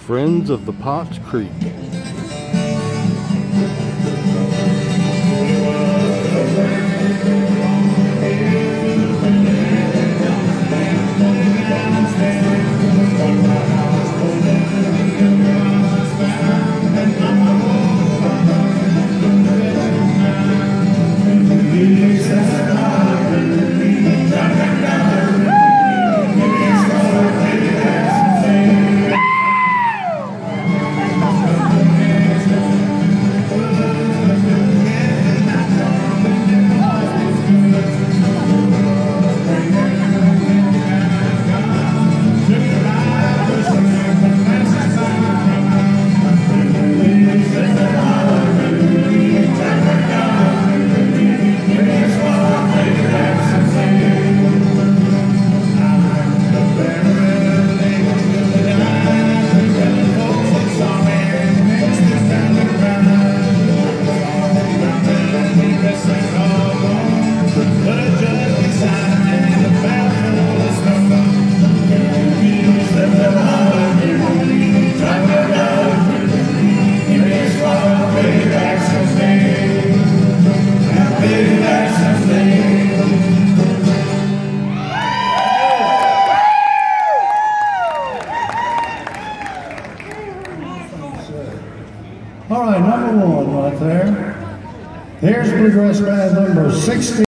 Friends of the Potts Creek. All right, number one right there. There's Bluegrass Band number 60.